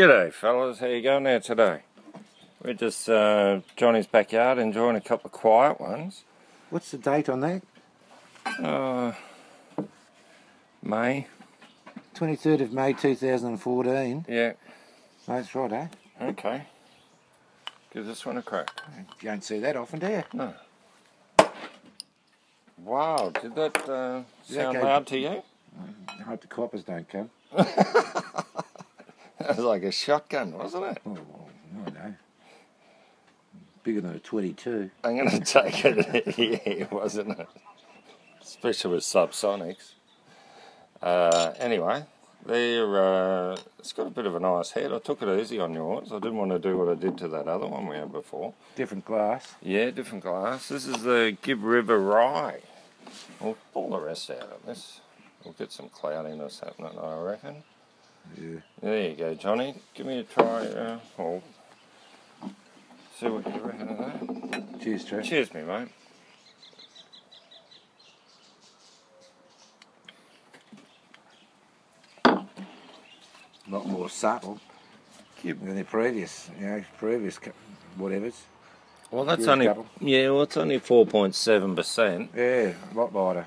G'day fellas, how you going there today? We're just uh, Johnny's backyard enjoying a couple of quiet ones. What's the date on that? Uh, May. 23rd of May 2014. Yeah. That's right, eh? Okay. Give this one a crack. You don't see that often, do you? No. Wow, did that uh, Did that sound go- loud to you? I hope the coppers don't come. That was like a shotgun, wasn't it? Oh, I know. Bigger than a 22. I'm going to take it. yeah, wasn't it? Especially with subsonics. Uh, anyway, they're, uh, it's got a bit of a nice head. I took it easy on yours. I didn't want to do what I did to that other one we had before. Different glass. Yeah, different glass. This is the Gibb River Rye. We'll pull the rest out of this. We'll get some cloudiness happening, I reckon. Yeah. There you go, Johnny. Give me a try. Uh, oh. See what you reckon of that. Cheers, Trev. Cheers, me mate. A lot more subtle than the previous, you know, previous whatevers. Well, that's only couple. yeah. Well, it's only four point seven percent, Yeah, a lot lighter.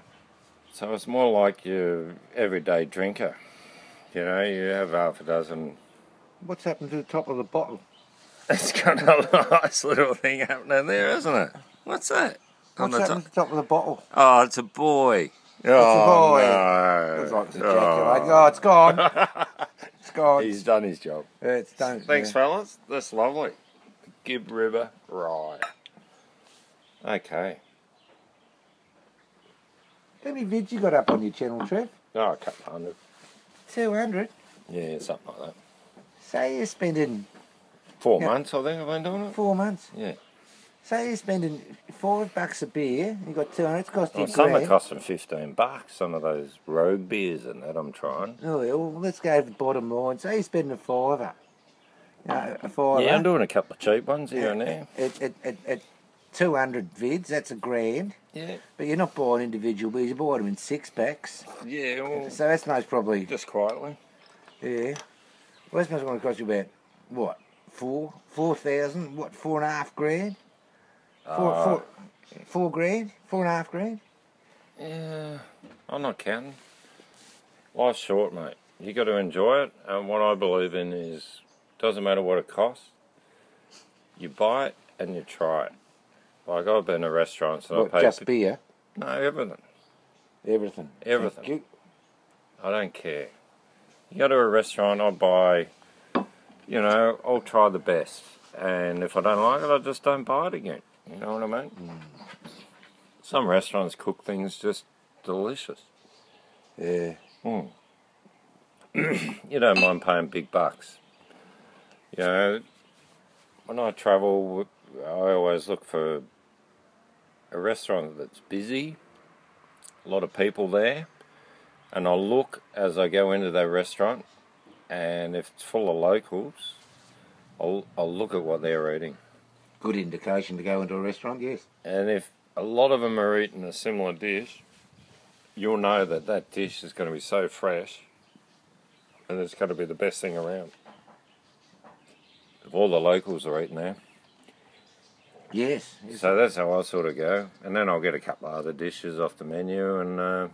so it's more like your everyday drinker. You know, you have half a dozen. What's happened to the top of the bottle? It's got a nice little thing happening there, isn't it? What's that? On the happened to the top of the bottle? Oh, it's a boy. a oh, boy. No. Looks like it's Oh. Oh, it's gone. it's gone. He's done his job. Yeah, it's done. Thanks, yeah. fellas. That's lovely. Gibb River Rye. Okay. How many vids you got up on your channel, Trev? Oh, a couple hundred. 200. Yeah, something like that. Say you're spending Four Yeah. months, I think, I've been doing it. four months. Yeah. Say you're spending five bucks a beer. You got 200. It's cost you Well, a some are costing 15 bucks. Some of those rogue beers and that I'm trying. Oh, well, let's go to the bottom line. Say you're spending a fiver. You know, a fiver. Yeah, I'm doing a couple of cheap ones here and there. 200 vids, that's a grand. Yeah. But you're not buying individual beers, you're buying them in six packs. Yeah, well, So that's most probably, just quietly. yeah. Well, that's most going to cost you about, what, four? Four thousand? What, four and a half grand? Four, Uh, four, four grand? Four and a half grand? Yeah, I'm not counting. Life's short, mate. You got to enjoy it. And what I believe in is, doesn't matter what it costs. You buy it and you try it. Like I've been to restaurants and What, I pay. just beer? no, everything. Everything. Everything. Thank you. I don't care. You go to a restaurant, I'll buy. You know, I'll try the best, and if I don't like it, I just don't buy it again. You know what I mean? Some restaurants cook things just delicious. Yeah. Mm. you don't mind paying big bucks. You know, when I travel, I always look for a restaurant that's busy, a lot of people there, and I'll look as I go into that restaurant, and if it's full of locals, I'll, I'll look at what they're eating. Good indication to go into a restaurant, yes. And if a lot of them are eating a similar dish, you'll know that that dish is going to be so fresh and it's going to be the best thing around. If all the locals are eating there. Yes. yes. So that's how I sort of go. And then I'll get a couple of other dishes off the menu and uh,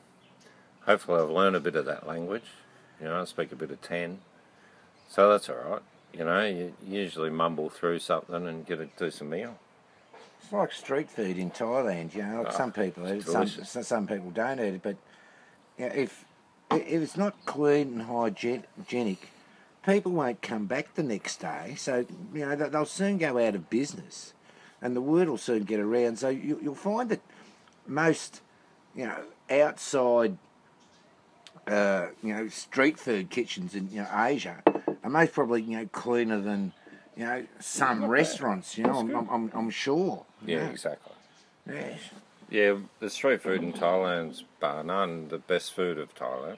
hopefully I've learned a bit of that language. You know, I speak a bit of 10. So that's alright. You know, you usually mumble through something and get a decent meal. It's like street food in Thailand, you know. Like Ah, some people eat it, some, some some people don't eat it. But you know, if if it's not clean and hygienic, people won't come back the next day. So you know they'll soon go out of business, and the word will soon get around. So you, you'll find that most you know outside uh, you know street food kitchens in you know Asia are most probably you know cleaner than you know some Not restaurants. You know, I'm. I'm, I'm, I'm sure. you Yeah, know. exactly. Yes. Yeah, the street food in Thailand's bar none the best food of Thailand.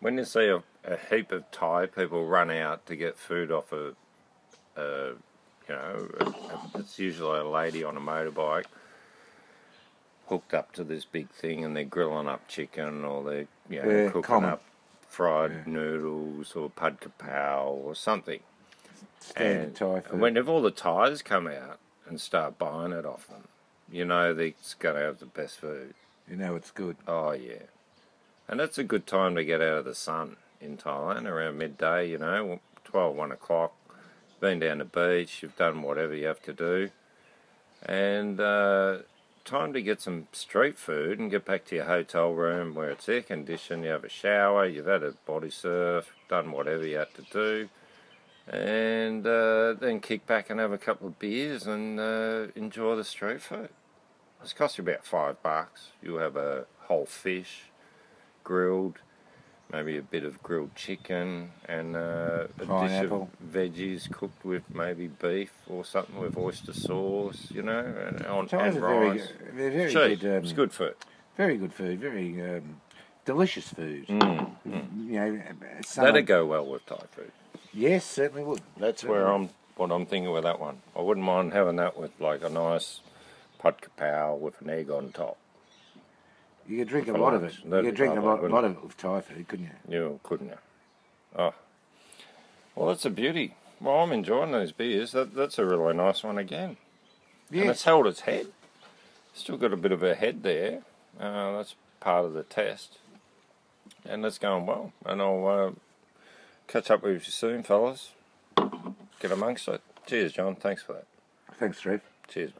When you see a, a heap of Thai people run out to get food off a, a you know, it's usually a lady on a motorbike hooked up to this big thing and they're grilling up chicken or they're you know, Yeah, cooking common. up fried Yeah. noodles or pad kapow or something. Standard And Thai food. whenever all the Thais come out and start buying it off them, you know they're going to have the best food. you know it's good. Oh yeah, and it's a good time to get out of the sun in Thailand around midday. You know, 12, 1 o'clock. Been down the beach, you've done whatever you have to do, and uh, time to get some street food and get back to your hotel room where it's air conditioned. You have a shower, you've had a body surf, done whatever you had to do, and uh, then kick back and have a couple of beers and uh, enjoy the street food. It's cost you about five bucks. You'll have a whole fish, grilled, maybe a bit of grilled chicken, and uh, a Pineapple. dish of veggies cooked with maybe beef or something with oyster sauce, you know, and on Thais and are very, rice. good- very Cheap. good. Um, it's good food. Very good food. Very um, delicious food. Mm. You know, some That'd go well with Thai food. Yes, certainly would. That's where I'm. What I'm thinking with that one. I wouldn't mind having that with like a nice pad kapow with an egg on top. You could drink a lot of it. You could drink a lot, lot of it with Thai food, couldn't you? You couldn't you? Oh. Well, that's a beauty. Well, I'm enjoying those beers. That, that's a really nice one again. And it's held its head. Still got a bit of a head there. Uh, that's part of the test. And that's going well. And I'll uh, catch up with you soon, fellas. Get amongst it. Cheers, John. Thanks for that. Thanks, Trev. Cheers.